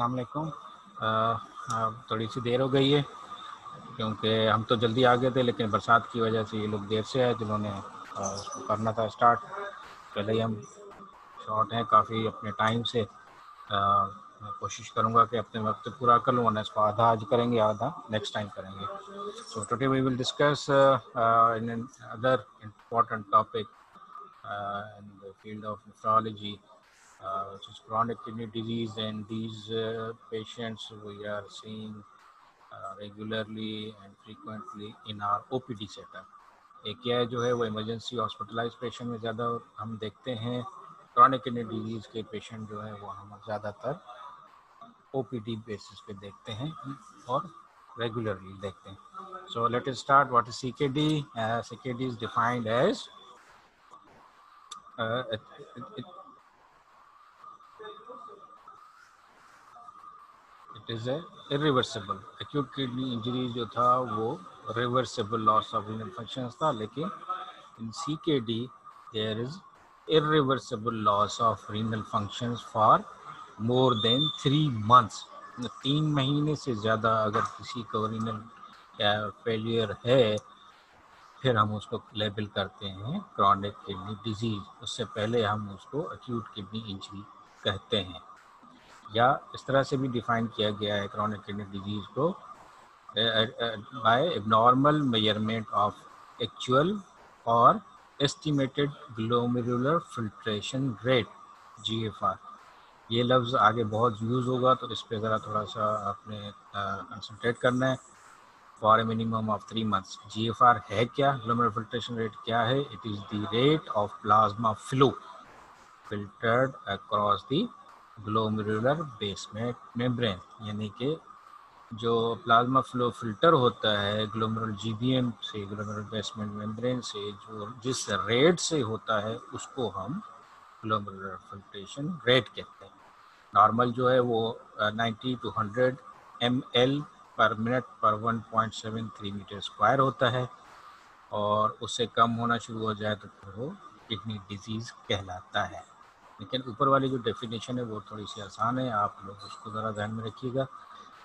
अलकुम थोड़ी सी देर हो गई है, क्योंकि हम तो जल्दी आ गए थे, लेकिन बरसात की वजह से ये लोग देर से आए, जिन्होंने करना था स्टार्ट। पहले ही हम शॉर्ट हैं, काफ़ी अपने टाइम से मैं कोशिश करूँगा कि अपने वक्त पूरा कर लूँ वरना इसको आधा आज करेंगे आधा नेक्स्ट टाइम करेंगे। So today we will discuss in other important topic in the field of nephrology uh, which is chronic kidney disease. And these uh, patients we are seeing uh, regularly and frequently in our OPD setup. एक यह जो है वो emergency hospitalise patient में ज़्यादा हम देखते हैं। क्रॉनिक किडनी डिज़ीज़ के पेशेंट जो है वो हम ज़्यादातर ओपीडी बेसिस पे देखते हैं और रेगुलरली देखते हैं। So let's start what is CKD CKD is defined as it is a irreversible acute kidney injury जो था वो reversible loss of renal functions था, लेकिन in CKD there is irreversible loss of renal functions for more than three months. तीन महीने से ज़्यादा अगर किसी को फेलियर है, फिर हम उसको लेबल करते हैं क्रॉनिक किडनी डिज़ीज़। उससे पहले हम उसको अक्यूट किडनी इंजरी कहते हैं। या इस तरह से भी डिफाइन किया गया है क्रॉनिक किडनी डिज़ीज़ को। By normal measurement of actual और estimated glomerular filtration rate G F R ये लफ्ज़ आगे बहुत यूज़ होगा तो इस पर ज़रा थोड़ा सा आपने कंसनट्रेट करना है। For a minimum of three months G F R है क्या? ग्लोमर फिल्ट्रेशन रेट क्या है? It is the rate of plasma flow filtered across the glomerular basement membrane यानी कि जो प्लाज्मा फ्लो फ़िल्टर होता है ग्लोमरल जीबीएम से ग्लोमरल बेसमेंट मेम्ब्रेन से, जो जिस रेट से होता है, उसको हम ग्लोमरुलर फिल्ट्रेशन रेट कहते हैं। नॉर्मल जो है वो ninety two hundred M L पर मिनट पर one point seven three meter square होता है। और उससे कम होना शुरू हो जाए तो फिर वो किडनी डिज़ीज़ कहलाता है। लेकिन ऊपर वाली जो डेफिनेशन है वो थोड़ी सी आसान है, आप लोग उसको ज़रा ध्यान में रखिएगा।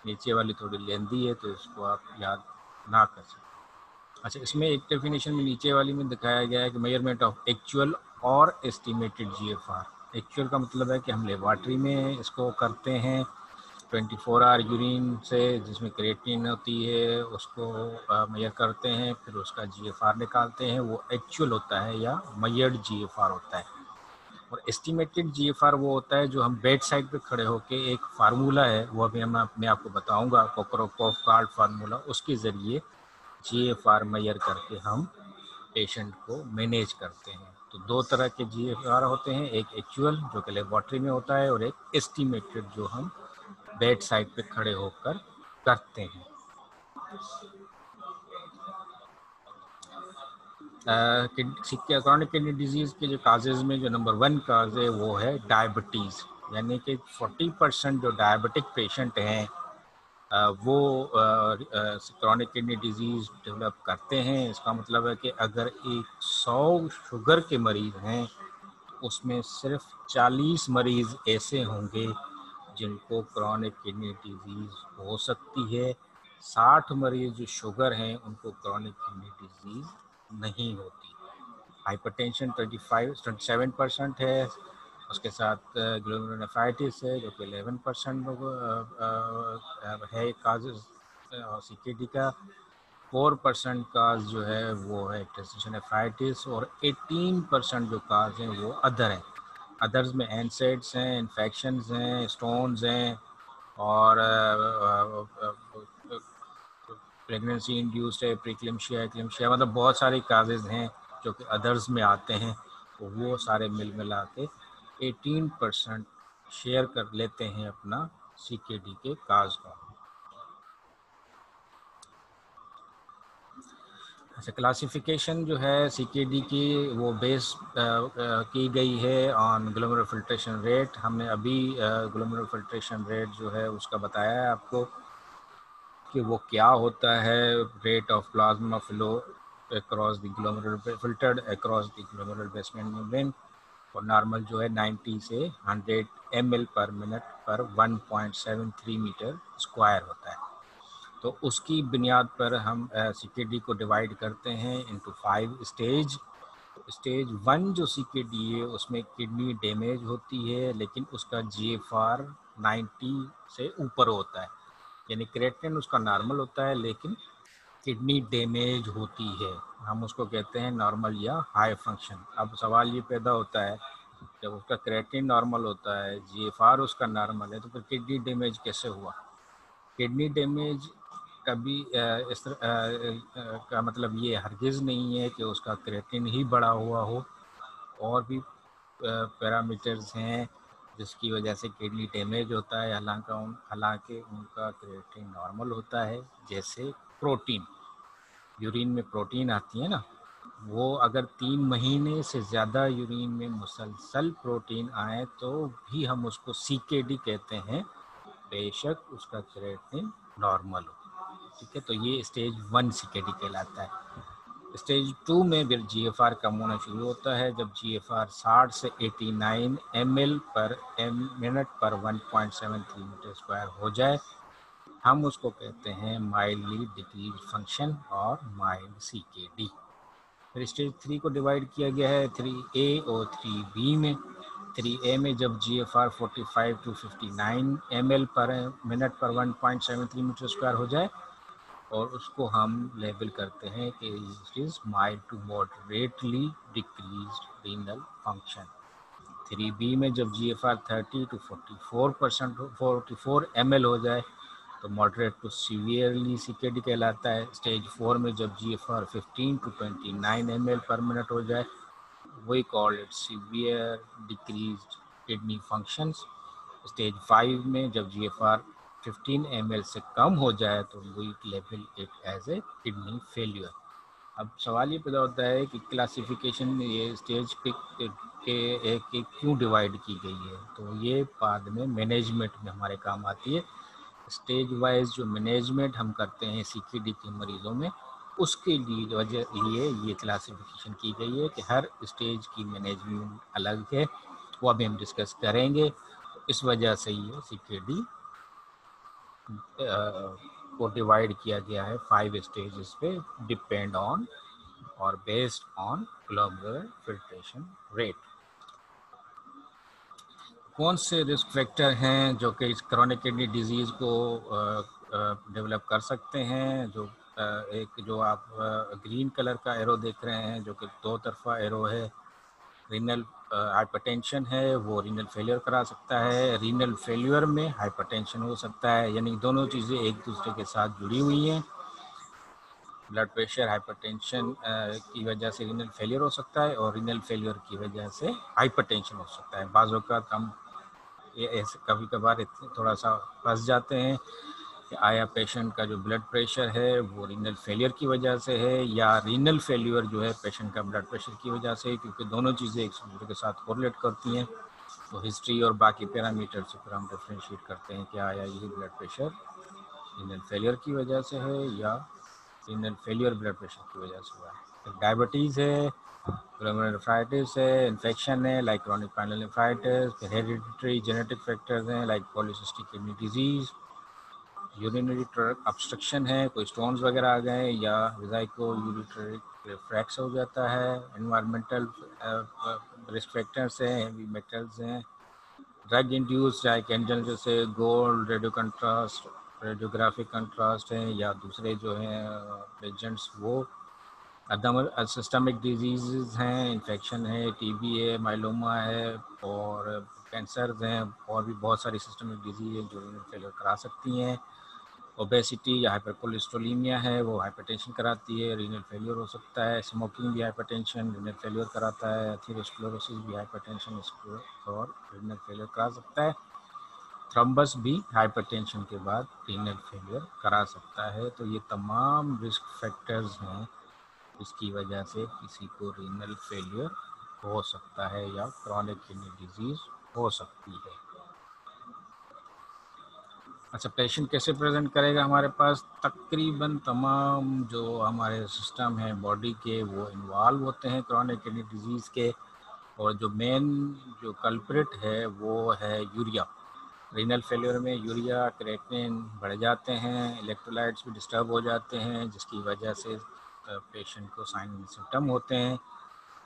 नीचे वाली थोड़ी लेंदी है तो इसको आप याद ना कर सकते अच्छा इसमें एक डेफिनेशन में नीचे वाली में दिखाया गया है कि मेज़रमेंट ऑफ़ एक्चुअल और एस्टिमेटेड जीएफआर एक्चुअल का मतलब है कि हम लेबॉर्ट्री में इसको करते हैं। 24 फोर आवर यूरिन से जिसमें क्रेटिन होती है, उसको मेजर करते हैं, फिर उसका जीएफआर निकालते हैं। वो एक्चुअल होता है या मैयर्ड जीएफआर होता है। और एस्टिमेटेड जीएफआर वो होता है जो हम बेड साइड पे खड़े होके एक फार्मूला है, वो अभी हम मैं आपको बताऊँगा कोक्रोकॉफ कार्ड फार्मूला उसके ज़रिए जीएफआर मैयर करके हम पेशेंट को मैनेज करते हैं। तो दो तरह के जी होते हैं, एक एक्चुअल जो कि लेबॉर्ट्री में होता है, और एक एस्टिमेटेड जो हम बेड साइड पे खड़े होकर करते हैं। क्रॉनिक किडनी डिज़ीज़ के जो काजेज़ में जो नंबर वन काज है, वो है डायबिटीज़ यानी कि 40 परसेंट जो डायबिटिक पेशेंट हैं वो क्रॉनिक किडनी डिज़ीज़ डेवलप करते हैं। इसका मतलब है कि अगर एक सौ शुगर के मरीज़ हैं तो उसमें सिर्फ़ 40 मरीज़ ऐसे होंगे जिनको क्रॉनिक किडनी डिज़ीज़ हो सकती है। 60 मरीज़ जो शुगर हैं, उनको क्रॉनिक किडनी डिज़ीज़ नहीं होती। हाइपरटेंशन 25 27 परसेंट है। उसके साथ ग्लोमेरोनेफ्राइटिस है, जो कि 11 परसेंट लोग है काज और सी का। फोर परसेंट काज जो है, वो है टेस्टिशनेफ्राइटिस और 18 परसेंट जो काज हैं, वो अदर हैं। अदर्स में एनसेट्स हैं इन्फेक्शन हैं स्टोन्स हैं और प्रेगनेंसी इंड्यूस्ड है प्रीक्लिमशिया क्लिमशिया मतलब बहुत सारे काजेज़ हैं जो कि अदर्स में आते हैं तो वो सारे मिल मिला के 18 परसेंट शेयर कर लेते हैं अपना CKD के डी के काज का। अच्छा क्लासिफिकेशन जो है सी के डी की, वो बेस की गई है ऑन ग्लोमर फिल्ट्रेशन रेट हमने अभी ग्लोमर फिल्ट्रेशन रेट जो है उसका बताया है आपको कि वो क्या होता है। Rate of plasma flow across the glomerular filtered across the glomerular basement membrane और नॉर्मल जो है 90 से 100 एम पर मिनट पर 1.73 मीटर स्क्वायर होता है। तो उसकी बुनियाद पर हम सी को डिवाइड करते हैं into five stage stage one जो सी के डी है, उसमें किडनी डैमेज होती है, लेकिन उसका जी एफ़ आर नाइन्टी से ऊपर होता है। यानी क्रेटिन उसका नॉर्मल होता है, लेकिन किडनी डैमेज होती है। हम उसको कहते हैं नॉर्मल या हाई फ़ंक्शन अब सवाल ये पैदा होता है, जब उसका क्रेटिन नॉर्मल होता है जी एफ़ आर उसका नॉर्मल है तो फिर किडनी डैमेज कैसे हुआ? किडनी डैमेज कभी इस तरह का मतलब ये हरगिज़ नहीं है कि उसका क्रेटिन ही बड़ा हुआ हो। और भी पैरामीटर्स हैं, जिसकी वजह से किडनी डैमेज होता है, हालाँकि उन, हालाँकि उनका क्रेटिन नॉर्मल होता है, जैसे प्रोटीन यूरिन में प्रोटीन आती है ना, वो अगर तीन महीने से ज़्यादा यूरिन में मुसलसल प्रोटीन आए तो भी हम उसको सी कहते हैं। बेशक उसका क्रेटिन नॉर्मल हो, ठीक है? तो ये स्टेज वन सी कहलाता है। स्टेज टू में फिर जी एफ़ आर कम होना शुरू होता है, जब जी एफ़ आर साठ से एटी नाइन एम एल पर, एम मिनट पर one point seven three meter square हो जाए हम उसको कहते हैं माइल्डली डिक्रीज फ़ंक्शन और माइल्ड सी के डी फिर स्टेज थ्री को डिवाइड किया गया है थ्री ए और थ्री बी में। थ्री ए में जब G F R forty five to fifty nine M L पर मिनट पर one point seven three meter square हो जाए और उसको हम लेबल करते हैं कि it is mild to moderately decrease renal function three B में जब G F R thirty to forty four percent forty four M L हो जाए तो moderate to severely C K D कहलाता है। स्टेज फोर में जब G F R fifteen to twenty nine ML per पर मिनट हो जाए, वही called it severe decrease kidney functions stage five में जब G F R 15 ML L से कम हो जाए तो we level it as a kidney failure अब सवाल ये पैदा होता है कि क्लासिफिकेशन ये स्टेज पिक के एक क्यों डिवाइड की गई है? तो ये बाद में मैनेजमेंट में हमारे काम आती है। स्टेज वाइज जो मैनेजमेंट हम करते हैं सी के मरीज़ों में, उसके लिए वजह लिए ये क्लासिफिकेशन की गई है कि हर स्टेज की मैनेजमेंट अलग है, वो अभी हम डिस्कस करेंगे। इस वजह से ये सी को डिवाइड किया गया है फाइव स्टेजेस पे, डिपेंड ऑन और based on global filtration rate. कौन से रिस्क फैक्टर हैं जो कि इस क्रॉनिक किडनी डिज़ीज़ को डेवलप कर सकते हैं? जो एक जो आप ग्रीन कलर का एरो देख रहे हैं, जो कि दो तरफा एरो है। रीनल हाइपरटेंशन है, वो रीनल फेलियर करा सकता है। रीनल फेलियर में हाइपरटेंशन हो सकता है, यानी दोनों चीज़ें एक दूसरे के साथ जुड़ी हुई हैं। ब्लड प्रेशर हाइपरटेंशन की वजह से रीनल फेलियर हो सकता है और रीनल फेलियर की वजह से हाइपरटेंशन हो सकता है। बाज़ हम ये ऐसे कभी कभार थोड़ा सा फंस जाते हैं कि आया पेशेंट का जो ब्लड प्रेशर है, वो रीनल फेलियर की वजह से है या रीनल फेलियर जो है पेशेंट का ब्लड प्रेशर की वजह से है, क्योंकि दोनों चीज़ें एक दूसरे के साथ कोरिलेट करती हैं। तो हिस्ट्री और बाकी पैरामीटर से फिर हम डिफ्रेंशिएट करते हैं कि आया यही ब्लड प्रेशर रीनल फेलियर की वजह से है या रीनल फेलियर ब्लड प्रेशर की वजह से हुआ है। डायबिटीज़ है ग्लोमेरुलाइटिस है इन्फेक्शन है like chronic pyelonephritis hereditary genetic factors हैं like polycystic kidney disease urinary tract obstruction है, कोई स्टोन्स वगैरह आ गए या विजाइको यूरिट्रिक रिफ्रैक्स हो जाता है इन्वायरमेंटल रिस्क फैक्टर्स हैं हेवी मेटल्स हैं। ड्रग इंड्यूस चाहे कैंडल जैसे gold radio contrast radiographic contrast हैं या दूसरे जो हैं एजेंट्स वो अदम सिस्टमिक डिज़ीज़ हैं इन्फेक्शन है टीबी है माइलोमा है और कैंसर हैं और भी बहुत सारी सिस्टमिक डिज़ीज़ हैं जो फेलियर करा सकती हैं। ओबेसिटी या हाइपरकोलेस्ट्रोलीमिया है, वो हाइपरटेंशन कराती है रीनल फेलियर हो सकता है स्मोकिंग भी हाइपरटेंशन रीनल फेलियर कराता है एथीरोस्क्लेरोसिस भी हाइपरटेंशन और रीनल फेलियर करा सकता है। थ्रम्बस भी हाइपरटेंशन के बाद रीनल फेलियर करा सकता है तो ये तमाम रिस्क फैक्टर्स हैं। इसकी वजह से किसी को रीनल फेलियर हो सकता है या क्रॉनिक किडनी डिज़ीज़ हो सकती है। अच्छा पेशेंट कैसे प्रेजेंट करेगा हमारे पास? तकरीबन तमाम जो हमारे सिस्टम हैं बॉडी के, वो इन्वॉल्व होते हैं क्रॉनिक किडनी डिज़ीज़ के, और जो मेन जो कल्प्रिट है, वो है यूरिया रीनल फेलियर में यूरिया क्रेटिन बढ़ जाते हैं इलेक्ट्रोलाइट्स भी डिस्टर्ब हो जाते हैं, जिसकी वजह से पेशेंट को साइन सिम्टम होते हैं।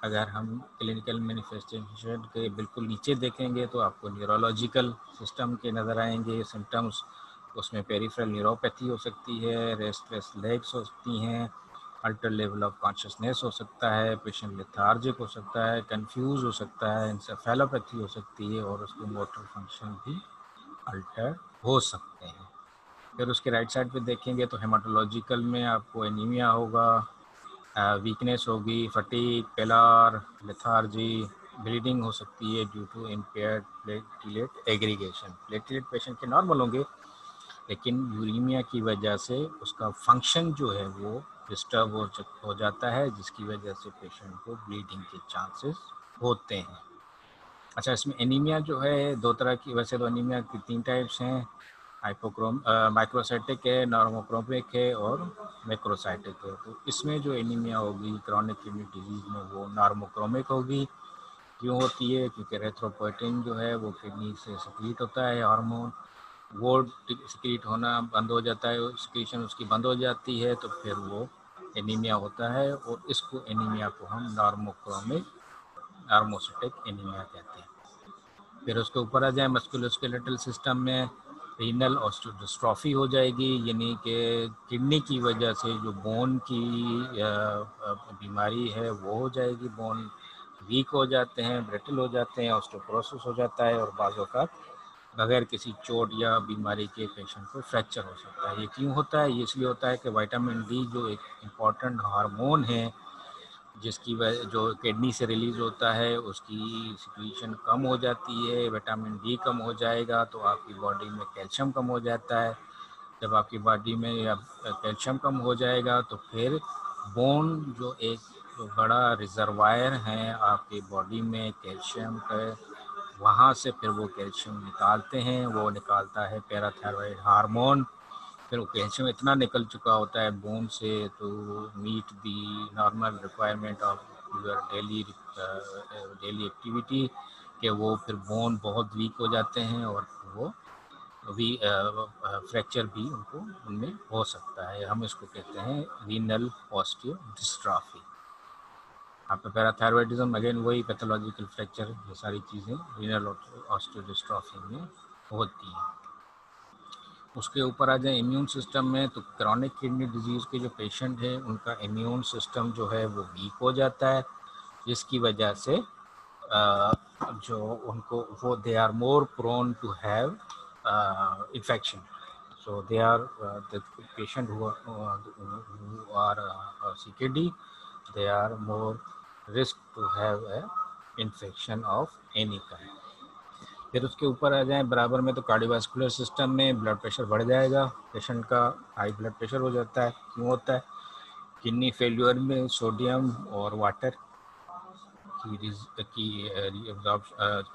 अगर हम क्लिनिकल मैनिफेस्टेशन के बिल्कुल नीचे देखेंगे तो आपको न्यूरोलॉजिकल सिस्टम के नज़र आएँगे। सिम्टम्स उसमें पेरीफ्रल न्यूरोपैथी हो सकती है रेस्टलेस लेग्स हो सकती हैं अल्टर लेवल ऑफ़ कॉन्शियसनेस हो सकता है पेशेंट लेथार्जिक हो सकता है कंफ्यूज हो सकता है इंसेफेलोपैथी हो सकती है, और उसके मोटर फ़ंक्शन भी अल्टर हो सकते हैं। फिर उसके राइट साइड पे देखेंगे तो हेमाटोलॉजिकल में आपको एनीमिया होगा वीकनेस होगी फटीक पेलार लेथार्जी ब्लीडिंग हो सकती है due to impair platelet aggregation platelet patient के नॉर्मल होंगे, लेकिन यूरीमिया की वजह से उसका फ़ंक्शन जो है वो डिस्टर्ब हो जाता है, जिसकी वजह से पेशेंट को ब्लीडिंग के चांसेस होते हैं। अच्छा इसमें एनीमिया जो है, दो तरह की, वैसे तो एनीमिया की तीन टाइप्स हैं। हाइपोक्रोम माइक्रोसाइटिक है नॉर्मोक्रोमिक है और मैक्रोसाइटिक है। तो इसमें जो एनीमिया होगी क्रॉनिक किडनी डिज़ीज़ में वो नॉर्मोक्रोमिक होगी। क्यों होती है? क्योंकि रेथ्रोपोइटिन जो है, वो किडनी से सक्रीट होता है हार्मोन वो सक्रीट होना बंद हो जाता है सिक्रीशन उसकी बंद हो जाती है तो फिर वो एनीमिया होता है। और इसको एनीमिया को हम नॉर्मोक्रोमिक नॉर्मोसिटिक एनीमिया कहते हैं। फिर उसके ऊपर आ जाए मस्कुलोस्केलेटल सिस्टम में रीनल ऑस्टोडिस्ट्रॉफी हो जाएगी, यानी कि किडनी की वजह से जो बोन की बीमारी है, वो हो जाएगी बोन वीक हो जाते हैं ब्रेटल हो जाते हैं ऑस्टोप्रोसिस हो जाता है और बाज़ों का बगैर किसी चोट या बीमारी के पेशेंट को फ्रैक्चर हो सकता है। ये क्यों होता है? ये इसलिए होता है कि विटामिन डी जो एक इंपॉर्टेंट हार्मोन है जिसकी वजह, जो किडनी से रिलीज़ होता है, उसकी सिक्रीशन कम हो जाती है, विटामिन डी कम हो जाएगा तो आपकी बॉडी में कैल्शियम कम हो जाता है। जब आपकी बॉडी में कैल्शियम कम हो जाएगा तो फिर बोन जो एक जो बड़ा रिजर्वायर है आपकी बॉडी में कैल्शियम का, वहाँ से फिर वो कैल्शियम निकालते हैं, वो निकालता है पैराथायरॉयड हार्मोन। फिर कैल्शियम इतना निकल चुका होता है बोन से तो meet the normal requirement of your daily daily activity के वो फिर बोन बहुत वीक हो जाते हैं और वो वी फ्रैक्चर uh, भी उनको उनमें हो सकता है। हम इसको कहते हैं रीनल ऑस्टियो डिस्ट्राफी आपका पैराथायरॉयडिज्म अगेन वही पैथोलॉजिकल फ्रैक्चर ये सारी चीज़ें रीनल ऑस्टियो डिस्ट्राफी में होती हैं। उसके ऊपर आ जाए इम्यून सिस्टम में तो क्रॉनिक किडनी डिज़ीज़ के जो पेशेंट हैं, उनका इम्यून सिस्टम जो है वो वीक हो जाता है, जिसकी वजह से जो उनको, वो they are more prone to have infection so they are patient are C K D they are more risk to have infection of any kind फिर उसके ऊपर आ जाए, बराबर में तो कार्डियोवास्कुलर सिस्टम में ब्लड प्रेशर बढ़ जाएगा पेशेंट का हाई ब्लड प्रेशर हो जाता है, क्यों होता है? किडनी फेल्यूर में सोडियम और वाटर की की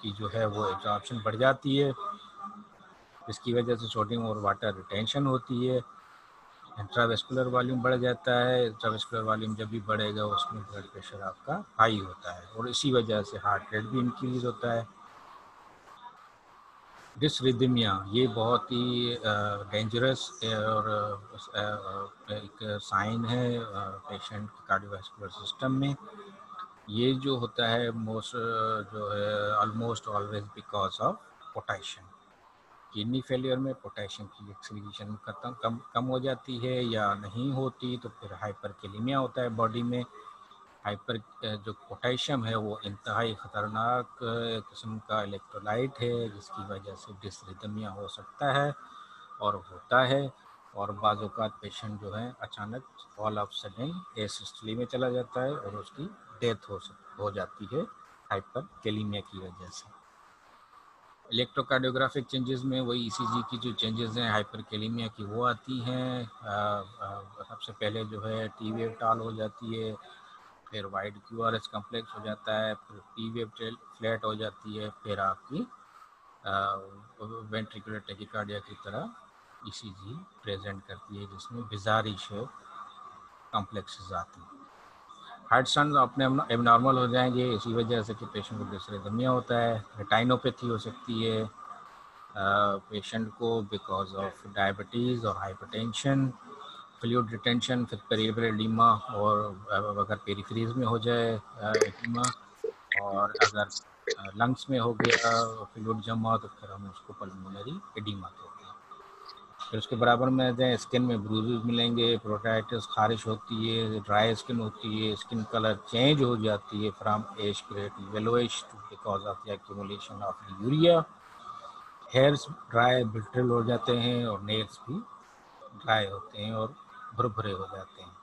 की जो है वो एब्जॉर्प्शन बढ़ जाती है। इसकी वजह से सोडियम और वाटर रिटेंशन होती है। इंट्रावेस्कुलर वॉल्यूम बढ़ जाता है। इंट्रावेस्कुलर वॉल्यूम जब भी बढ़ेगा, उसमें ब्लड प्रेशर आपका हाई होता है और इसी वजह से हार्ट रेट भी इंक्रीज होता है। डिसरिदमिया ये बहुत ही डेंजरस और एक साइन है पेशेंट के कार्डियोवास्कुलर सिस्टम में। ये जो होता है मोस्ट जो है almost always because of potassium kidney failure में पोटेशियम की एक्सक्रीशन कम कम हो जाती है या नहीं होती तो फिर हाइपरकेलीमिया होता है बॉडी में। हाइपर जो पोटेशियम है वो इंतहाई ख़तरनाक किस्म का इलेक्ट्रोलाइट है, जिसकी वजह से डिसरिदमिया हो सकता है और होता है और बाज़ात पेशेंट जो है अचानक ऑल ऑफ़ सडन एसिस्टली में चला जाता है और उसकी डेथ हो हो जाती है हाइपर कैलीमिया की वजह से। इलेक्ट्रोकार्डियोग्राफिक चेंजेस में वही ईसीजी की जो चेंजेस हैं हाइपर कैलीमिया की वो आती हैं सबसे पहले जो है टी वेव टाल हो जाती है फिर wide Q R S complex हो जाता है, फिर टी वेव फ्लैट हो जाती है, फिर आपकी वेंट्रिकुलर टेकिकार्डिया की तरह ईसीजी प्रेजेंट करती है, जिसमें बिजारी शेप कॉम्प्लेक्सेस आती हैं। हार्ट स्टन अपने एबनॉर्मल हो जाएँगे, इसी वजह से कि पेशेंट को दूसरे दमिया होता है रेटाइनोपैथी हो सकती है पेशेंट को बिकॉज़ ऑफ़ डायबिटीज़ और हाइपरटेंशन फ्लूड रिटेंशन, फिर पेरिफेरल एडिमा और अगर पेरीफ्रीज में हो जाए एडिमा और अगर लंग्स में हो गया फ्लूड जमा तो फिर हम उसको पल्मोनरी एडिमा कहते हैं। फिर उसके बराबर में जाए स्किन में ब्रूजेज मिलेंगे प्रोटाइटिस खारिश होती है ड्राई स्किन होती है स्किन कलर चेंज हो जाती है from ash great yellowish because of the of urea hairs dry brittle हो जाते हैं और नेल्स भी ड्राई होते हैं और भुरभुरे हो जाते हैं।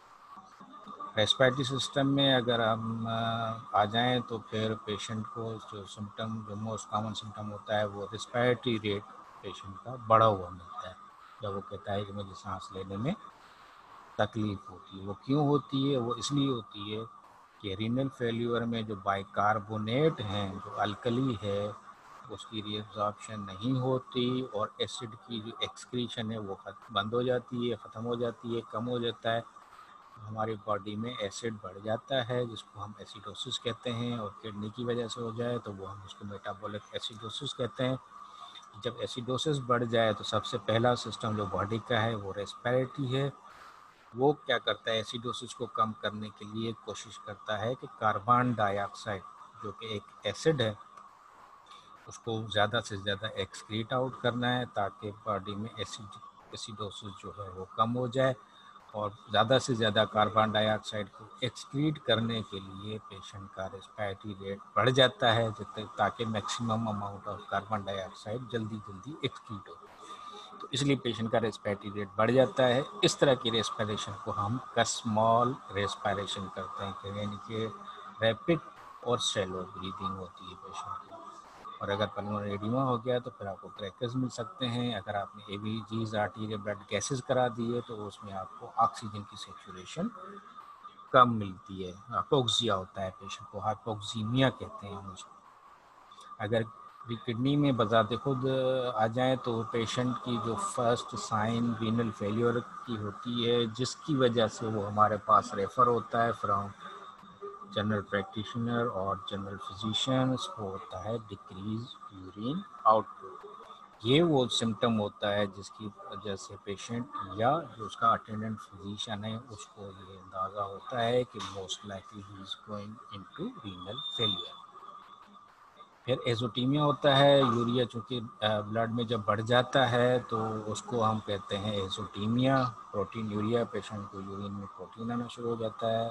रेस्पायरेटरी सिस्टम में अगर हम आ जाएँ तो फिर पेशेंट को जो सिम्टम जो मोस्ट कॉमन सिम्टम होता है वो रेस्पायरेटरी रेट पेशेंट का बढ़ा हुआ मिलता है। जब वो कहता है कि मुझे सांस लेने में तकलीफ़ होती है। वो क्यों होती है? वो इसलिए होती है कि रीनल फेल्यूर में जो बाइकार्बोनेट हैं, जो अल्कली है उसकी रिएब्जॉर्प्शन नहीं होती और एसिड की जो एक्सक्रीशन है वो बंद हो जाती है, ख़त्म हो जाती है, कम हो जाता है। हमारी बॉडी में एसिड बढ़ जाता है, जिसको हम एसिडोसिस कहते हैं और किडनी की वजह से हो जाए तो वो हम उसको मेटाबॉलिक एसिडोसिस कहते हैं। जब एसिडोसिस बढ़ जाए तो सबसे पहला सिस्टम जो बॉडी का है वो रेस्पिरेटरी है। वो क्या करता है? एसिडोसिस को कम करने के लिए कोशिश करता है कि कार्बन डाइऑक्साइड जो कि एक एसिड है उसको ज़्यादा से ज़्यादा एक्सक्रीट आउट करना है ताकि बॉडी में एसिड एसिडोसिस जो है वो कम हो जाए और ज़्यादा से ज़्यादा कार्बन डाइऑक्साइड को एक्सक्रीट करने के लिए पेशेंट का रेस्पायरेटरी रेट बढ़ जाता है ताकि maximum amount of carbon dioxide जल्दी जल्दी एक्सक्रीट हो तो इसलिए पेशेंट का रेस्पायरेटरी रेट बढ़ जाता है। इस तरह की रेस्पायरेशन को हम स्मॉल रेस्पायरेशन करते हैं यानी कि रैपिड और सेलो ब्रीदिंग होती है पेशेंट की। और अगर पल्मोनरी एडिमा हो गया तो फिर आपको क्रैकर्स मिल सकते हैं। अगर आपने A B Gs arterial blood gases करा दिए तो उसमें आपको ऑक्सीजन की सेचुरेशन कम मिलती है। हाइपोक्सिया होता है पेशेंट को हाइपोक्सीमिया कहते हैं मुझे। अगर किडनी में बजाते खुद आ जाए तो पेशेंट की जो फ़र्स्ट साइन रीनल फेलियर की होती है, जिसकी वजह से वो हमारे पास रेफ़र होता है फ्रॉम जनरल प्रैक्टिशनर और जनरल फिजिशियन को होता है डिक्रीज यूरिन आउटपुट ये वो सिम्टम होता है जिसकी वजह से पेशेंट या जो उसका अटेंडेंट फिजिशियन है, उसको ये अंदाज़ा होता है कि most likely he is going into renal failure फिर एजोटीमिया होता है यूरिया चूँकि ब्लड में जब बढ़ जाता है तो उसको हम कहते हैं एजोटीमिया प्रोटीन यूरिया पेशेंट को यूरिन में प्रोटीन आना शुरू हो जाता है।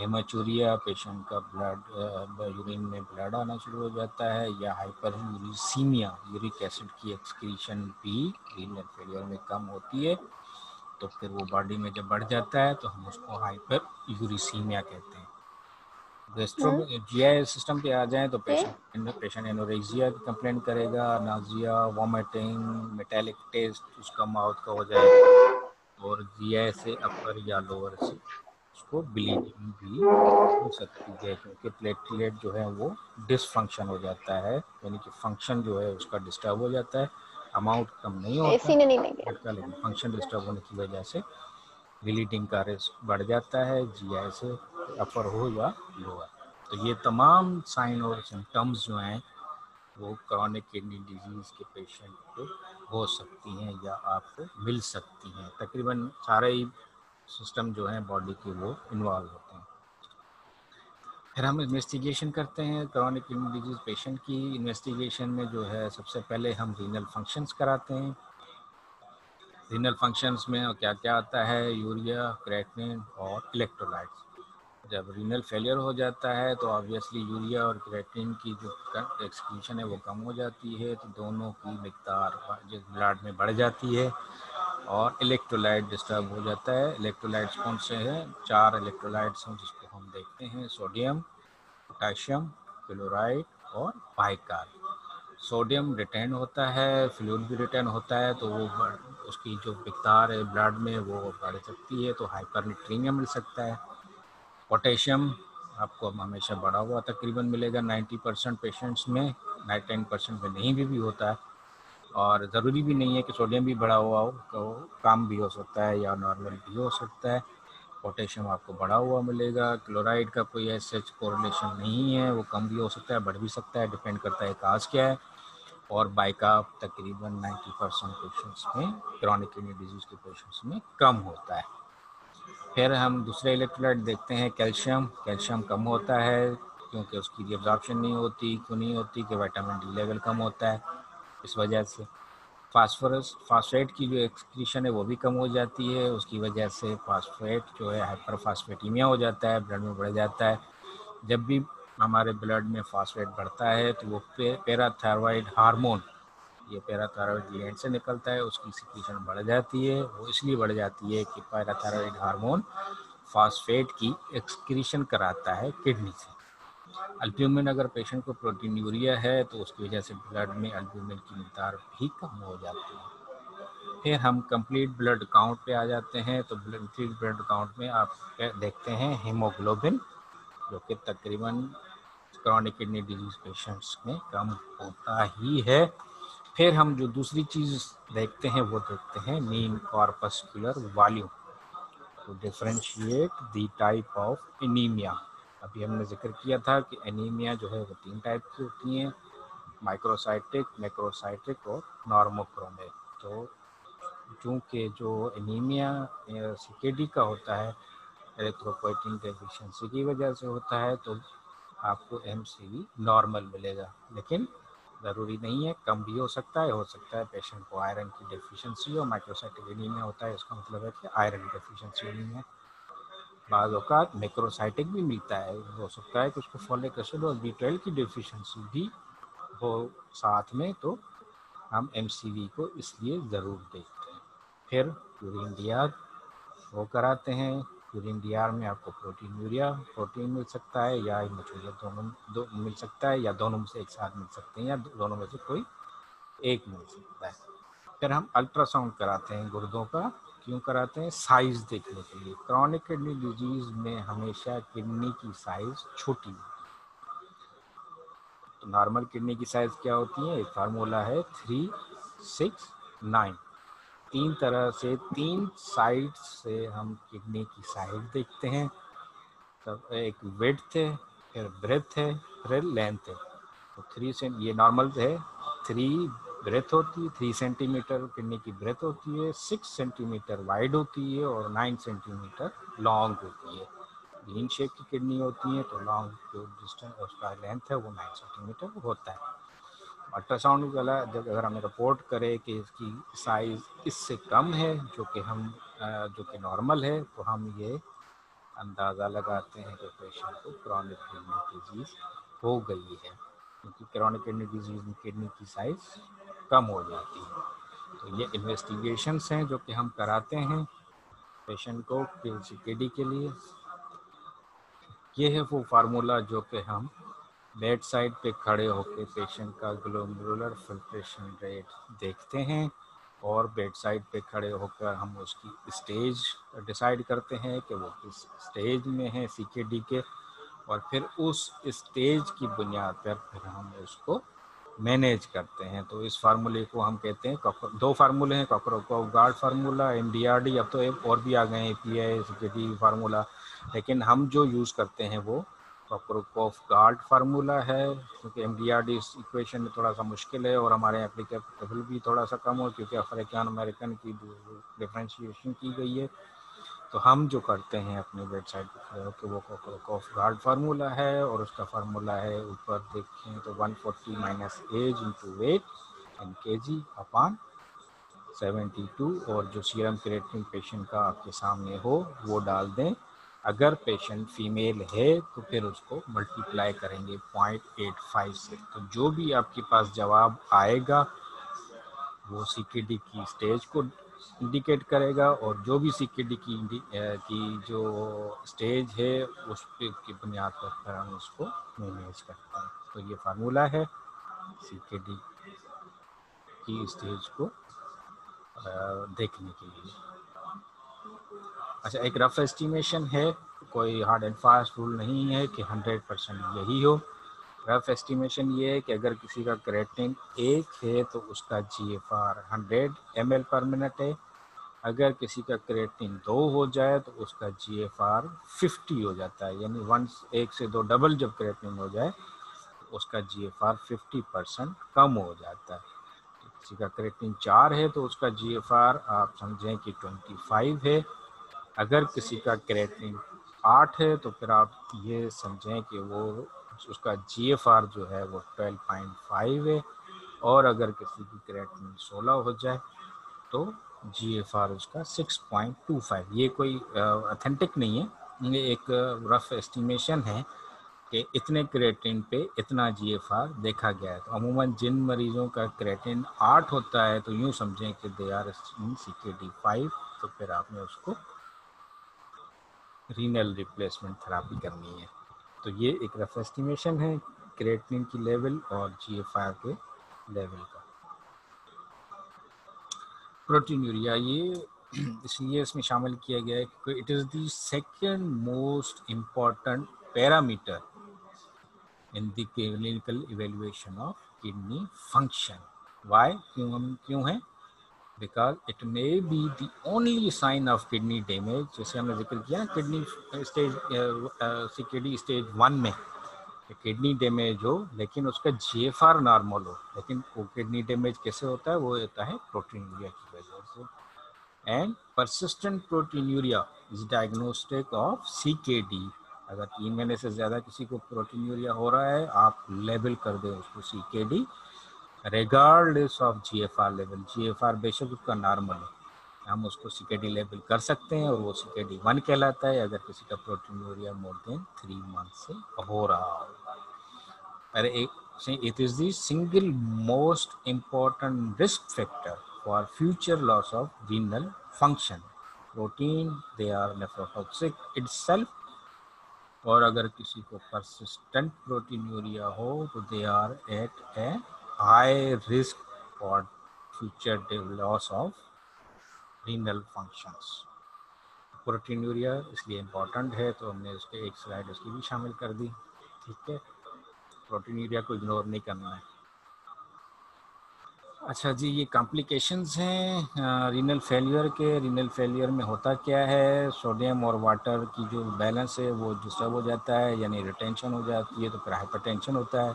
हेमाचूरिया पेशेंट का ब्लड यूरिन में ब्लड आना शुरू हो जाता है या हाइपर यूरिसीमिया यूरिक एसिड की एक्सक्रीशन भी रीनल फेलियर में कम होती है तो फिर वो बॉडी में जब बढ़ जाता है तो हम उसको हाइपर यूरिसीमिया कहते हैं। गेस्ट्रो जी सिस्टम पे आ जाए तो पेशेंट पेशेंट एनोरेक्सिया की कंप्लेंट करेगा नाजिया वॉमिटिंग मेटेलिक टेस्ट उसका माउथ का हो जाएगा और जी से अपर या लोअर से उसको ब्लीडिंग भी हो सकती है क्योंकि प्लेटलेट जो है वो डिसफंक्शन हो जाता है यानी कि फ़ंक्शन जो है उसका डिस्टर्ब हो जाता है अमाउंट कम नहीं होता नहीं लेकिन फ़ंक्शन डिस्टर्ब होने की वजह से ब्लीडिंग का रिस्क बढ़ जाता है जी आई से अपर हो या लोअर तो ये तमाम साइन और सिम्टम्स जो हैं वो क्रॉनिक किडनी डिज़ीज़ के पेशेंट को हो सकती हैं या आपको मिल सकती हैं। तकरीबन सारे ही सिस्टम जो है बॉडी के वो इन्वॉल्व होते हैं। फिर हम इन्वेस्टिगेशन करते हैं क्रॉनिक किडनी डिज़ीज़ पेशेंट की इन्वेस्टिगेशन में जो है सबसे पहले हम रीनल फ़ंक्शंस कराते हैं। रीनल फ़ंक्शंस में क्या क्या आता है? यूरिया क्रेटिन और इलेक्ट्रोलाइट्स जब रीनल फेलियर हो जाता है तो ऑब्वियसली यूरिया और क्रेटिन की जो एक्सक्रीशन है वो कम हो जाती है तो दोनों की मकदार ब्लड में बढ़ जाती है। और इलेक्ट्रोलाइट डिस्टर्ब हो जाता है। इलेक्ट्रोलाइट्स कौन से हैं? चार इलेक्ट्रोलाइट्स हैं जिसको हम देखते हैं। सोडियम पोटाशियम क्लोराइड और बाइकार सोडियम रिटेन होता है फ्लूड भी रिटेन होता है तो वो उसकी जो मकदार है ब्लड में वो बढ़ सकती है तो हाइपरनिट्रीमिया मिल सकता है। पोटेशियम आपको हमेशा बढ़ा हुआ तकरीबन मिलेगा। 90 परसेंट पेशेंट्स में नाइन टेन परसेंट में नहीं भी, भी होता है। और ज़रूरी भी नहीं है कि सोडियम भी बढ़ा हुआ हो तो कम भी हो सकता है या नॉर्मल भी हो सकता है। पोटेशियम आपको बढ़ा हुआ मिलेगा, क्लोराइड का कोई ऐसे कोरिलेशन नहीं है, वो कम भी हो सकता है, बढ़ भी सकता है डिपेंड करता है काज क्या है। और बाइका तकरीबन 90 परसेंट पेशेंट्स में क्रॉनिक किडनी डिज़ीज़ के पेशेंट्स में कम होता है। फिर हम दूसरे इलेक्ट्रोलाइट देखते हैं कैल्शियम कैल्शियम कम होता है, क्योंकि उसकी रिब्जॉर्प्शन नहीं होती क्यों नहीं होती, कि विटामिन डी लेवल कम होता है। इस वजह से। फास्फोरस फास्फेट की जो एक्सक्रीशन है वो भी कम हो जाती है। उसकी वजह से फास्फेट जो है हाइपर फास्फेटीमिया हो जाता है ब्लड में बढ़ जाता है। जब भी हमारे ब्लड में फास्फेट बढ़ता है तो वो पे, पैराथायरॉयड हार्मोन ये पैराथायरॉयड ग्लैंड से निकलता है। उसकी सिक्रीशन बढ़ जाती है। वो इसलिए बढ़ जाती है कि पैराथायरॉयड हार्मोन फास्फेट की एक्सक्रीशन कराता है किडनी से। अल्ब्यूमिन अगर पेशेंट को प्रोटीन यूरिया है तो उसकी वजह से ब्लड में अल्ब्यूमिन की मकदार भी कम हो जाती है। फिर हम कंप्लीट ब्लड काउंट पे आ जाते हैं तो कंप्लीट ब्लड काउंट में आप देखते हैं हीमोग्लोबिन, जो कि तकरीबन क्रॉनिक किडनी डिज़ीज़ पेशेंट्स में कम होता ही है। फिर हम जो दूसरी चीज़ देखते हैं, वो देखते हैं mean corpuscular volume to differentiate the type of anaemia अभी हमने ज़िक्र किया था कि एनीमिया जो है वो तीन टाइप की होती हैं माइक्रोसाइटिक मैक्रोसाइटिक और नॉर्मोक्रोमिक तो चूँकि जो एनीमिया सी का होता है एरिथ्रोपोइटिन डेफिशिएंसी की वजह से होता है तो आपको MCV नॉर्मल मिलेगा. लेकिन ज़रूरी नहीं है, कम भी हो सकता है, हो सकता है पेशेंट को आयरन की डेफिशिएंसी हो माइक्रोसाइटिक एनीमिया होता है, इसका मतलब है कि आयरन डेफिशिएंसी एनीमिया अवकात मैक्रोसाइटिक भी मिलता है। हो सकता है कि उसको फॉलिक एसिड और बी ट्वेल्व की डिफिशेंसी भी हो साथ में तो हम एमसीवी को इसलिए ज़रूर देखते हैं। फिर यूरिन डी वो कराते हैं। यूरिन डी में आपको प्रोटीन यूरिया प्रोटीन मिल सकता है या मचूरिया दोनों, दो मिल सकता है या दोनों में से एक साथ मिल सकते हैं या दोनों में से कोई एक मिल सकता है। फिर हम अल्ट्रासाउंड कराते हैं गुर्दों का। क्यों कराते हैं? साइज़ देखने के लिए। क्रॉनिक किडनी डिज़ीज़ में हमेशा किडनी की साइज़ छोटी होती तो नॉर्मल किडनी की साइज़ क्या होती है? फार्मूला है थ्री सिक्स नाइन तीन तरह से, तीन साइड से हम किडनी की साइज़ देखते हैं। तब एक वेथ है, फिर ब्रेथ है, फिर लेंथ है। तो थ्री से, ये नॉर्मल है थ्री ब्रेथ होती है थ्री सेंटीमीटर किडनी की ब्रेथ होती है सिक्स सेंटीमीटर वाइड होती है और नाइन सेंटीमीटर लॉन्ग होती है। ग्रीन शेप की किडनी होती है तो लॉन्ग जो डिस्टेंस उसका लेंथ है वो नाइन सेंटीमीटर होता है। अल्ट्रासाउंड वाला जब अगर हमें रिपोर्ट करे कि इसकी साइज़ इससे कम है, जो कि हम जो कि नॉर्मल है तो हम ये अंदाज़ा लगाते हैं कि पेशेंट को क्रॉनिक किडनी डिज़ीज़ हो गई है। क्योंकि क्रॉनिक किडनी डिज़ीज़ में किडनी की साइज़ कम हो जाती है। तो ये इन्वेस्टिगेशंस हैं जो कि हम कराते हैं पेशेंट को के के लिए। ये है वो फार्मूला जो कि हम बेड साइड पे खड़े होकर पेशेंट का ग्लोमेरुलर फिल्ट्रेशन रेट देखते हैं और बेड साइड पे खड़े होकर हम उसकी स्टेज डिसाइड करते हैं कि वो किस स्टेज में है सी के। और फिर उस स्टेज की बुनियाद पर फिर हम उसको मैनेज करते हैं। तो इस फार्मूले को हम कहते हैं दो फार्मूले हैं Cockcroft Gault formula M D R D अब तो और भी आ गए हैं पी आई फार्मूला। लेकिन हम जो यूज़ करते हैं वो कॉकरोकोफ गार्ड फार्मूला है, क्योंकि एम डी आर डी इस इक्वेशन में थोड़ा सा मुश्किल है और हमारे एप्लीकेबल भी थोड़ा सा कम हो, क्योंकि अफ्रीकन अमेरिकन की डिफ्रेंशिएशन की गई है। तो हम जो करते हैं अपने वेबसाइट पर खड़े होकर वो कॉफ गार्ड फार्मूला है और उसका फार्मूला है ऊपर देखें तो 140 forty minus age into weight in K G upon seventy two और जो सीरम क्रिएटिन पेशेंट का आपके सामने हो, वो डाल दें। अगर पेशेंट फीमेल है तो फिर उसको मल्टीप्लाई करेंगे पॉइंट एट फाइव से। तो जो भी आपके पास जवाब आएगा, वो सी की स्टेज को इंडिकेट करेगा और जो भी सी की की जो स्टेज है, उस की बुनियाद पर हम उसको मैनेज करते हैं। तो ये फार्मूला है सी की स्टेज को देखने के लिए। अच्छा एक रफ एस्टिमेशन है, कोई हार्ड एंड फास्ट रूल नहीं है कि हंड्रेड परसेंट यही हो। रफ एस्टिमेशन ये है कि अगर किसी का क्रेटिन एक है तो उसका G F R hundred M L पर मिनट है। अगर किसी का क्रेटिन दो हो जाए तो उसका जी एफ़ आर फिफ्टी हो जाता है। यानी वन एक से दो डबल जब क्रेटिन हो जाए तो उसका G F R fifty percent कम हो जाता है। किसी का क्रेटिन चार है तो उसका जी एफ़ आर आप समझें कि ट्वेंटी फाइव है। अगर किसी का क्रेटिन आठ है तो फिर आप ये समझें कि वो उसका आर जो है वो ट्वेल्व पॉइंट फाइव है। और अगर किसी की क्रेटिन सोलह हो जाए तो जी एफ़ आर उसका सिक्स पॉइंट टू फाइव ये कोई अथेंटिक नहीं है। ये एक रफ एस्टिमेशन है कि इतने क्रेटिन पे इतना जी एफ़ आर देखा गया है। तो अमूमन जिन मरीजों का क्रेटिन आठ होता है तो यूँ समझें कि they are in C K D five तो फिर आपने उसको रीनल रिप्लेसमेंट थेरापी करनी है। तो ये एक रफ एस्टिमेशन है क्रेटिन की लेवल और जी के लेवल का। प्रोटीन यूरिया ये इसलिए इसमें शामिल किया गया है कि it is the second most important parameter in the clinical evaluation of kidney function why क्यों हम, क्यों हैं? Because it may be the only sign of kidney damage जैसे हमने ज़िक्र किया kidney stage C stage one में किडनी डैमेज हो, लेकिन उसका जी नॉर्मल हो, लेकिन वो किडनी डैमेज कैसे होता है? वो होता है प्रोटीन यूरिया की वजह से। And persistent proteinuria is diagnostic of C K D अगर तीन महीने से ज़्यादा किसी को प्रोटीन यूरिया हो रहा है, आप लेबल कर दें उसको C K D regardless of G F R level G F R बेशक उसका नॉर्मल है। हम उसको सी के डी लेबल कर सकते हैं और वो सी के डी वन कहलाता है। अगर किसी का proteinuria more than three month से हो रहा हो। अरे it is the single most important risk factor for future loss of renal function protein they are nephrotoxic itself और अगर किसी को परसिस्टेंट प्रोटीन यूरिया हो तो they are at a high risk for future loss of renal functions proteinuria इसलिए important है तो हमने उसके एक स्लाइड उसकी भी शामिल कर दी, ठीक है? प्रोटीन यूरिया को इग्नोर नहीं करना है। अच्छा जी, ये कॉम्प्लिकेशंस हैं रीनल फेलियर के। रीनल फेलियर में होता क्या है? सोडियम और वाटर की जो बैलेंस है, वो डिस्टर्ब हो जाता है, यानी रिटेंशन हो जाती है तो फिर हाइपरटेंशन होता है।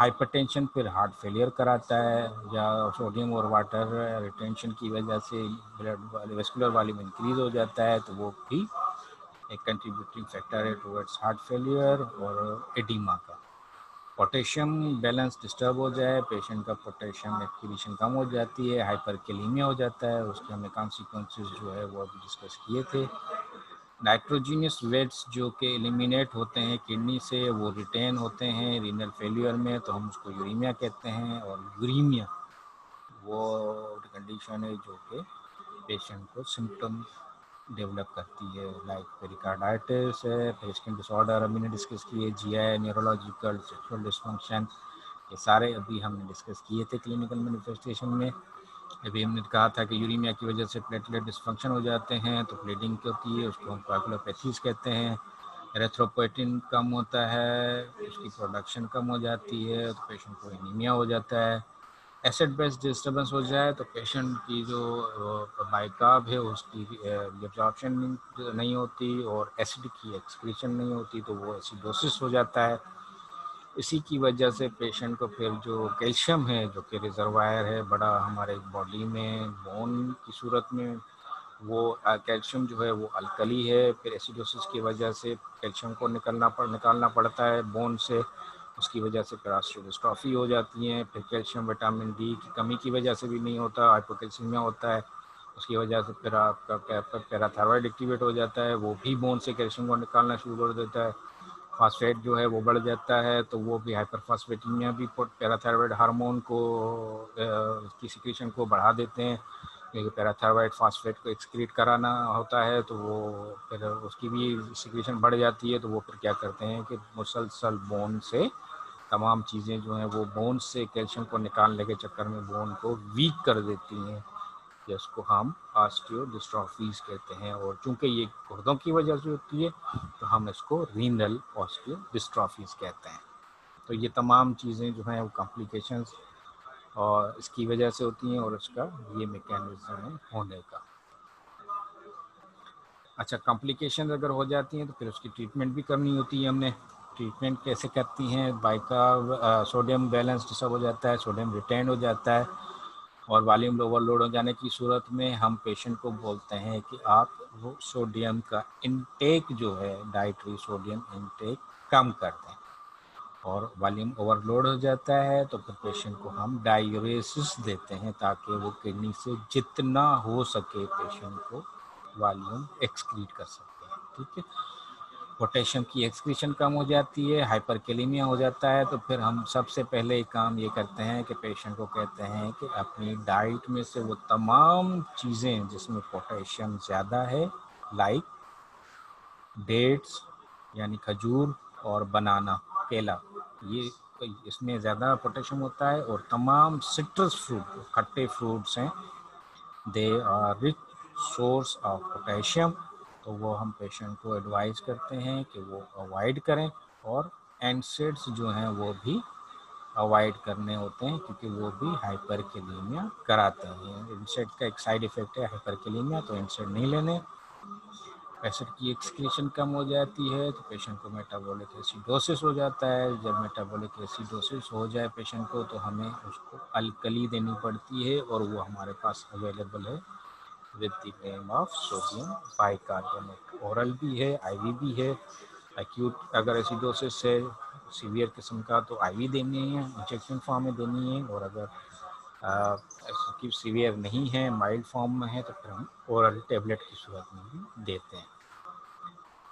हाइपरटेंशन फिर हार्ट फेलियर कराता है, या सोडियम और वाटर रिटेंशन की वजह से ब्लड वेस्कुलर वॉल्यूम इंक्रीज हो जाता है तो वो भी एक कंट्रीब्यूटिंग फैक्टर है टुवर्ड्स हार्ट फेलियर और एडिमा का। पोटेशियम बैलेंस डिस्टर्ब हो जाए पेशेंट का पोटेशियम एक्टिवेशन कम हो जाती है हाइपर हो जाता है, उसके हमें कॉन्सिक्वेंसेज जो है वो अभी डिस्कस किए थे। नाइट्रोजीनियस वेट्स जो कि एलिमिनेट होते हैं किडनी से, वो रिटेन होते हैं रीनल फेलियर में तो हम उसको यूरीमिया कहते हैं और यूरीमिया वो कंडीशन है जो कि पेशेंट को सिम्टम डेवलप करती है लाइक पेरिकार्डाइटिस है पेस्किन डिसऑर्डर अभी ने डिस्कस किए G I neurological sexual dysfunction ये सारे अभी हमने डिस्कस किए थे क्लिनिकल मैनिफेस्टेशन में। अभी हमने कहा था कि यूरीमिया की वजह से प्लेटलेट डिस्फंक्शन हो जाते हैं तो ब्लीडिंग होती है, उसको हम कोगुलोपैथीज कहते हैं। रेथ्रोपोइटिन कम होता है, उसकी प्रोडक्शन कम हो जाती है तो पेशेंट को एनीमिया हो जाता है। एसिड बेस्ड डिस्टर्बेंस हो जाए तो पेशेंट की जो बाइकाब है, उसकी एब्जॉर्प्शन नहीं होती और एसिड की एक्सक्रीशन नहीं होती तो वो एसिडोसिस हो जाता है। इसी की वजह से पेशेंट को फिर जो कैल्शियम है, जो कि रिजर्वायर है, बड़ा हमारे बॉडी में बोन की सूरत में, वो कैल्शियम जो है वो अल्कली है। फिर एसिडोसिस की वजह से कैल्शियम को निकलना पड़, निकालना पड़ता है बोन से। उसकी वजह से फिर हो जाती है। फिर कैल्शियम विटामिन डी की कमी की वजह से भी नहीं होता हाइपोकैल्सीमिया होता है। उसकी वजह से फिर आपका पैराथायरॉयड एक्टिवेट हो जाता है। वो भी बोन से कैल्शियम को निकालना शुरू कर देता है। फास्फेट जो है वो बढ़ जाता है तो वो भी हाइपरफास्फेटीमिया भी पैराथायरॉयड हार्मोन को की सिक्रीशन को बढ़ा देते हैं। क्योंकि पैराथायरॉयड फास्फेट को एक्सक्रीट कराना होता है तो वो फिर उसकी भी सिक्रीशन बढ़ जाती है तो वो फिर क्या करते हैं कि मुसलसल बोन से तमाम चीज़ें जो हैं वो बोन से कैल्शियम को निकालने के चक्कर में बोन को वीक कर देती हैं। जिसको हम ऑस्टियोडिस्ट्रॉफीज कहते हैं और चूँकि ये गुर्दों की वजह से होती है तो हम इसको रीनल ऑस्टियोडिस्ट्रॉफीज कहते हैं। तो ये तमाम चीज़ें जो हैं, वो कॉम्प्लिकेशंस और इसकी वजह से होती हैं और उसका ये मेकेनिज़्म है होने का। अच्छा कॉम्प्लिकेशन अगर हो जाती हैं तो फिर उसकी ट्रीटमेंट भी करनी होती है हमने। ट्रीटमेंट कैसे करती हैं? बाइका सोडियम बैलेंस डिस्टर्ब हो जाता है सोडियम रिटेन हो जाता है। और वॉल्यूम ओवरलोड हो जाने की सूरत में हम पेशेंट को बोलते हैं कि आप वो सोडियम का इनटेक जो है डाइटरी सोडियम इनटेक कम कर दें। और वॉल्यूम ओवरलोड हो जाता है तो फिर पेशेंट को हम डायूरेसिस देते हैं ताकि वो किडनी से जितना हो सके पेशेंट को वॉल्यूम एक्सक्रीट कर सकते हैं ठीक है? पोटेशियम की एक्सक्रीशन कम हो जाती है, हाइपरकेलीमिया हो जाता है तो फिर हम सबसे पहले एक काम ये करते हैं कि पेशेंट को कहते हैं कि अपनी डाइट में से वो तमाम चीज़ें जिसमें पोटेशियम ज़्यादा है लाइक डेट्स यानी खजूर और बनाना, केला, ये इसमें ज़्यादा पोटेशियम होता है और तमाम सिट्रस फ्रूट खट्टे फ्रूट्स हैं they are rich source of potassium तो वो हम पेशेंट को एडवाइस करते हैं कि वो अवॉइड करें और एनसेड्स जो हैं वो भी अवॉइड करने होते हैं क्योंकि वो भी हाइपर हाइपरकेलीमिया कराते हैं। इंसेट का एक साइड इफ़ेक्ट है हाइपर हाइपरकेलीमिया तो इंसेट नहीं लेने। एसिड की एक्सक्रीशन कम हो जाती है तो पेशेंट को मेटाबॉलिक एसिडोसिस हो जाता है। जब मेटाबॉलिक एसिडोसिस हो जाए पेशेंट को तो हमें उसको अलकली देनी पड़ती है और वो हमारे पास अवेलेबल है। With the name of sodium bicarbonate oral भी है आईवी भी है. एक्यूट अगर एसिडोसिस है सीवियर किस्म का तो आईवी देनी है इंजेक्शन फॉर्म में देनी है. और अगर की सीवियर नहीं है माइल्ड फॉर्म में है तो फिर हम ओरल टेबलेट की सूरत में भी देते हैं.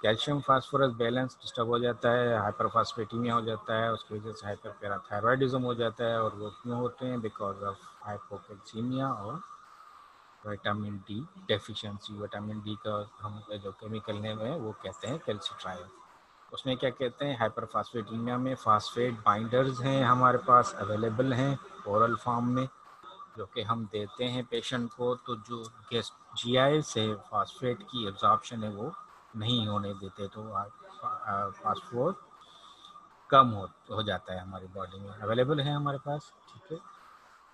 कैल्शियम फास्फोरस बैलेंस डिस्टर्ब हो जाता है हाइपरफास्फेटीमिया हो जाता है, उसकी वजह से हाइपर पैराथायरॉयडिज्म हो जाता है, और वो क्यों होते हैं? बिकॉज़ ऑफ़ हाइपोकैल्सीमिया और vitamin D deficiency vitamin D का हम जो केमिकल नेम है, वो कहते हैं कैल्सीट्रायल उसमें क्या कहते हैं? हाइपर फास्फेटीमिया में फास्फेट बाइंडर्स हैं हमारे पास अवेलेबल हैं ओरल फॉर्म में, जो कि हम देते हैं पेशेंट को तो जो गेस्ट जीआई से फास्फेट की एब्जॉर्प्शन है, वो नहीं होने देते तो फास्फोर कम हो हो जाता है हमारी बॉडी में. अवेलेबल है हमारे पास, ठीक है?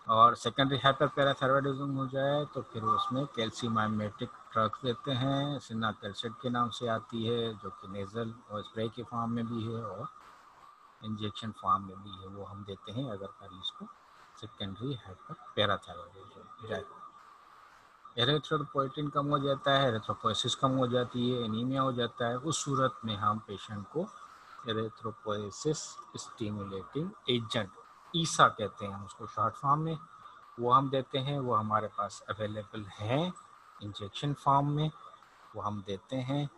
और सेकेंडरी हाइपर पैराथायरॉयडिज्म हो जाए तो फिर उसमें कैल्सीमाइमेटिक ड्रग्स देते हैं। सिन्ना कैल्सेट के नाम से आती है, जो कि नेज़ल और स्प्रे के फॉर्म में भी है और इंजेक्शन फॉर्म में भी है, वो हम देते हैं अगर मरीज़ को सेकेंडरी हाइपर पैराथायरॉयडिज्म एरेथ्रोपोइटिन कम हो जाता है एरेथ्रोपोइसिस कम हो जाती है एनीमिया हो जाता है, उस सूरत में हम पेशेंट को एरेथ्रोपोइसिस स्टिमुलेटिंग एजेंट ईसा कहते हैं उसको शॉर्ट फॉर्म में। वो हम देते हैं, वो हमारे पास अवेलेबल हैं इंजेक्शन फॉर्म में, वो हम देते हैं।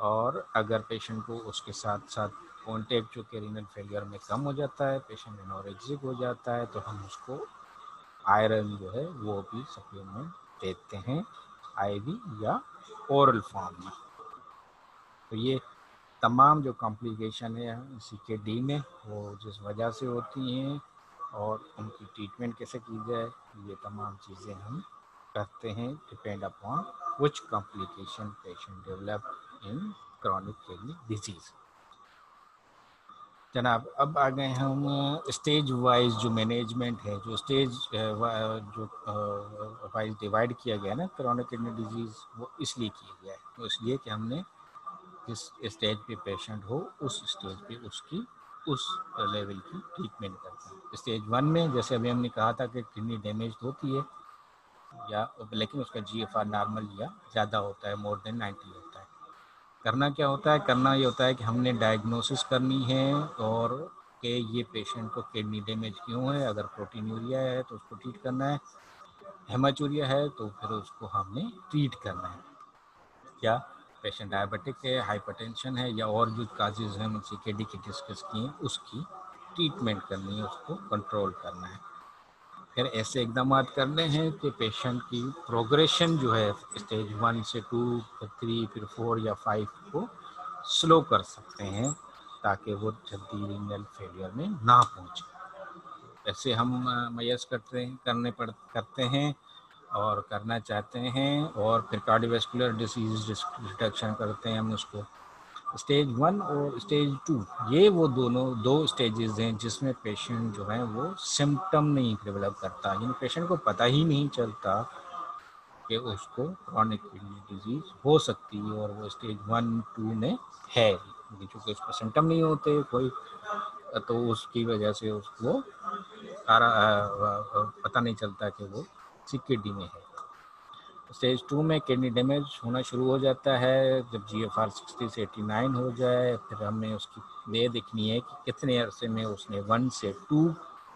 और अगर पेशेंट को उसके साथ साथ कॉन्टेक्ट जो कि रीनल फेलियर में कम हो जाता है पेशेंट एनोरेक्सिक हो जाता है तो हम उसको आयरन जो है, वो भी सप्लीमेंट देते हैं आईवी या ओरल फॉर्म में। तो ये तमाम जो कॉम्प्लिकेशन है सी के डी में, वो जिस वजह से होती हैं और उनकी ट्रीटमेंट कैसे की जाए, ये तमाम चीज़ें हम करते हैं depend upon which complication patient develop in chronic kidney disease जनाब, अब आ गए हम स्टेज वाइज जो मैनेजमेंट है, जो स्टेज जो वाइज डिवाइड किया गया ना क्रॉनिक किडनी डिज़ीज़ वो इसलिए किया गया है। तो इसलिए कि हमने जिस स्टेज पे पेशेंट हो, उस स्टेज पे उसकी उस लेवल की ट्रीटमेंट करते हैं। स्टेज वन में जैसे अभी हमने कहा था कि किडनी डैमेज होती है, या, लेकिन उसका जी एफ़ आर नॉर्मल या ज़्यादा होता है मोर देन नाइन्टी होता है। करना क्या होता है? करना ये होता है कि हमने डायग्नोसिस करनी है और कि ये पेशेंट को किडनी डैमेज क्यों है? अगर प्रोटीन यूरिया है तो उसको ट्रीट करना है। हेमाचूरिया है तो फिर उसको हमने ट्रीट करना है। क्या? पेशेंट डायबिटिक है हाइपरटेंशन है, या और जो काजेज हैं, उनसे के डी की डिस्कस की हैं उसकी ट्रीटमेंट करनी है, उसको कंट्रोल करना है। फिर ऐसे इकदाम करने हैं कि पेशेंट की प्रोग्रेशन जो है स्टेज वन से टू फिर थ्री फिर फोर या फाइव को स्लो कर सकते हैं, ताकि वो जल्दी रिंगल फेलियर में ना पहुँचे। ऐसे हम मैस करते हैं, करने पड़, करते हैं और करना चाहते हैं और फिर कार्डियोवेस्कुलर डिसीज डिटेक्शन करते हैं हम उसको। स्टेज वन और स्टेज टू ये वो दोनों, दो स्टेजेस हैं जिसमें पेशेंट जो है वो सिम्टम नहीं डेवलप करता। यानी पेशेंट को पता ही नहीं चलता कि उसको क्रॉनिक किडनी डिज़ीज़ हो सकती है और वो स्टेज वन टू में है। चूँकि उसको सिम्टम नहीं होते, कोई तो उसकी वजह से उसको पता नहीं चलता कि वो सी किडनी में है। स्टेज टू में किडनी डैमेज होना शुरू हो जाता है, जब जी एफ़ आर सिक्सटी से एटी नाइन हो जाए, फिर हमें उसकी वे देखनी है कि कितने अरसे में उसने वन से टू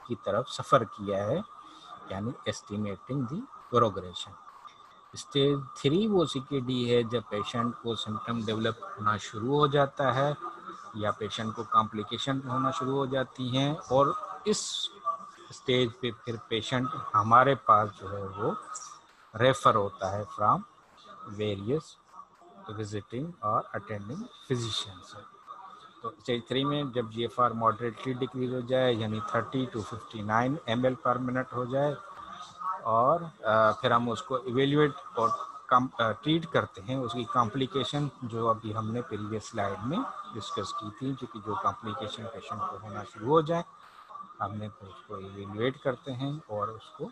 की तरफ़ सफ़र किया है, यानी estimating the progression stage three वो सी के डी है, जब पेशेंट को सिम्टम डेवलप होना शुरू हो जाता है, या पेशेंट को कॉम्प्लिकेशन होना शुरू हो जाती हैं, और इस स्टेज पे फिर पेशेंट हमारे पास जो है वो रेफर होता है फ्रॉम वेरियस विजिटिंग और अटेंडिंग फिजिशियंस। तो स्टेज थ्री में जब G F R moderately decrease हो जाए, यानी thirty to fifty nine M L पर मिनट हो जाए, और फिर हम उसको इवेल्यूएट और कम ट्रीट करते हैं, उसकी कॉम्प्लिकेशन जो अभी हमने प्रीवियस स्लाइड में डिस्कस की थी, जो कि जो कॉम्प्लिकेशन पेशेंट को होना शुरू हो जाए हमने फिर उसको इवेलुएट करते हैं और उसको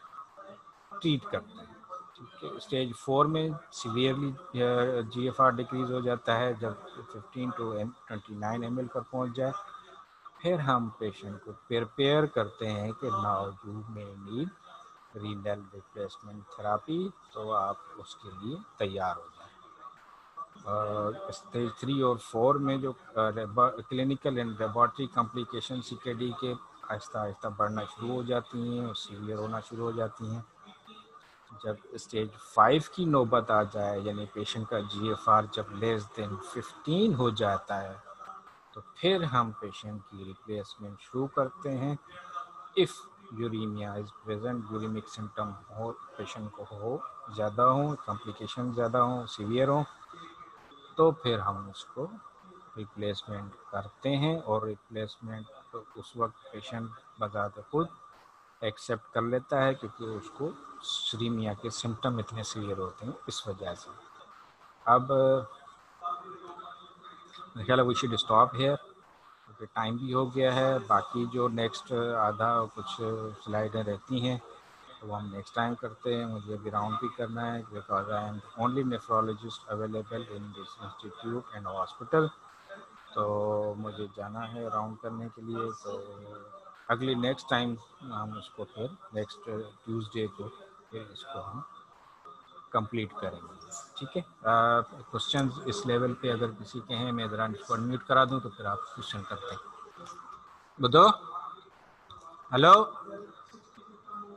ट्रीट करते हैं। ठीक है? स्टेज फोर में severely G F R decrease हो जाता है जब 15 to um twenty nine M L पर पहुँच जाए। फिर हम पेशेंट को प्रिपेयर करते हैं कि now you may need renal replacement therapy तो आप उसके लिए तैयार हो जाए। स्टेज थ्री और फोर में जो clinical and laboratory complication C K Aahista Aahista बढ़ना शुरू हो जाती हैं और सीवियर होना शुरू हो जाती हैं। जब स्टेज फाइव की नौबत आ जाए, यानी पेशेंट का जी एफ़ आर जब लेस देन फिफ्टीन हो जाता है तो फिर हम पेशेंट की रिप्लेसमेंट शुरू करते हैं। If uraemia is present uraemic symptom हो पेशेंट को हो, ज़्यादा हो कॉम्प्लिकेशन ज़्यादा हो सीवियर हो तो फिर हम उसको रिप्लेसमेंट करते हैं और रिप्लेसमेंट तो उस वक्त पेशेंट बजाते खुद एक्सेप्ट कर लेता है क्योंकि उसको श्रीमिया के सिम्टम इतने सीवियर होते हैं, इस वजह से। अब ख्याल वी शुड स्टॉप हेयर क्योंकि टाइम भी हो गया है, बाकी जो नेक्स्ट आधा कुछ स्लाइडें रहती हैं तो हम नेक्स्ट टाइम करते हैं। मुझे अभी राउंड भी करना है because I am only nephrologist available in this institute and hospital तो मुझे जाना है राउंड करने के लिए तो अगली नेक्स्ट टाइम हम उसको फिर नेक्स्ट ट्यूसडे को फिर इसको हम कंप्लीट करेंगे। ठीक है? क्वेश्चन इस लेवल पे अगर किसी के हैं, मैं ज़रा इसको अनम्यूट करा दूँ तो फिर आप क्वेश्चन करते हैं। बुधो हेलो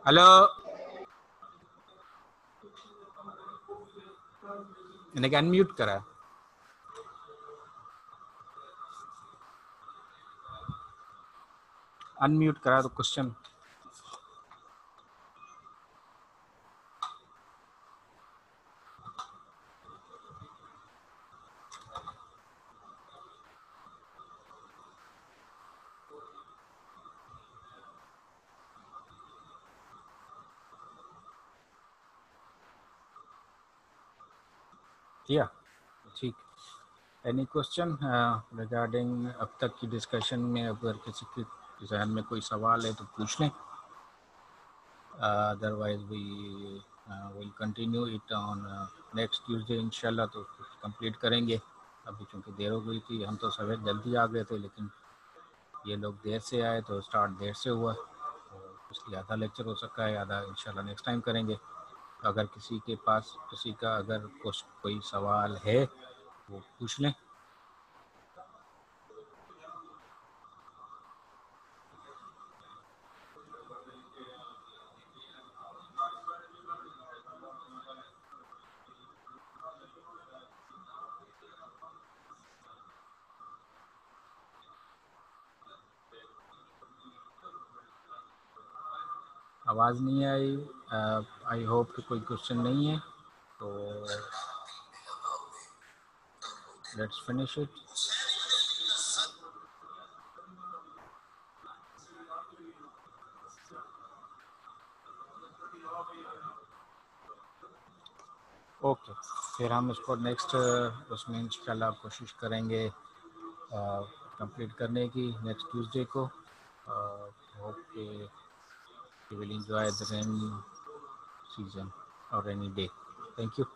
हेलो मैंने अनम्यूट करा। अनम्यूट करा दो क्वेश्चन किया ठीक. एनी क्वेश्चन रिगार्डिंग अब तक की डिस्कशन में अगर किसी की जहन में कोई सवाल है तो पूछ लें। Otherwise we will continue it on next Tuesday इंशाल्लाह तो कंप्लीट करेंगे। अभी चूँकि देर हो गई थी, हम तो सवेर जल्दी आ गए थे, लेकिन ये लोग देर से आए तो स्टार्ट देर से हुआ। इसलिए आधा लेक्चर हो सका है, आधा इंशाल्लाह नेक्स्ट टाइम करेंगे। अगर किसी के पास, किसी का अगर कुछ, कोई सवाल है, वो पूछ लें। आवाज़ नहीं आई। आई होप कि कोई क्वेश्चन नहीं है। तो लेट्स फिनिश इट ओके फिर हम इसको नेक्स्ट उसमें इंशाल्लाह कोशिश करेंगे कंप्लीट करने की नेक्स्ट ट्यूसडे को। होप के you will enjoy the rainy season or rainy day. Thank you